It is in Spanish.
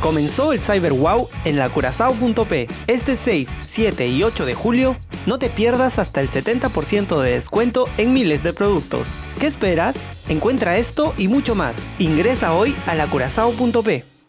Comenzó el Cyber Wow en la Curazao.p. Este 6, 7 y 8 de julio, no te pierdas hasta el 70% de descuento en miles de productos. ¿Qué esperas? Encuentra esto y mucho más. Ingresa hoy a la Curazao.p.